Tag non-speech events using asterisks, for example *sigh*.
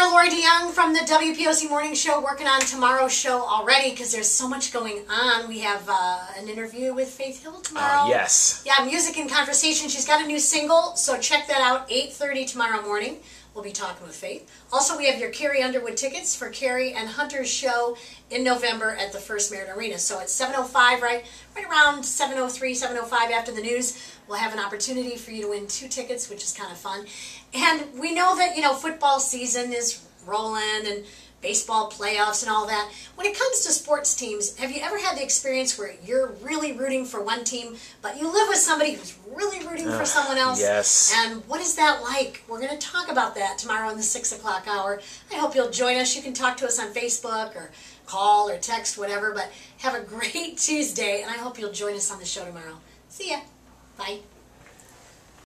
there, Laurie DeYoung from the WPOC Morning Show, working on tomorrow's show already because there's so much going on. We have uh, an interview with Faith Hill tomorrow. Uh, yes. Yeah, music and conversation. She's got a new single, so check that out. 8:30 tomorrow morning. We'll be talking with Faith. Also, we have your Carrie Underwood tickets for Carrie and Hunter's show in November at the First Mariner Arena. So at 7:05, right, right around 7:03, 7:05 after the news, we'll have an opportunity for you to win two tickets, which is kind of fun. And we know that you know football season is rolling and baseball playoffs and all that. When it comes to sports teams, have you ever had the experience where you're really rooting for one team, but you live with somebody who's really rooting for ah, someone else? yes. And what is that like? We're going to talk about that tomorrow in the six o'clock hour. I hope you'll join us. You can talk to us on Facebook or call or text, whatever. But have a *laughs* great Tuesday, and I hope you'll join us on the show tomorrow. See ya. Bye.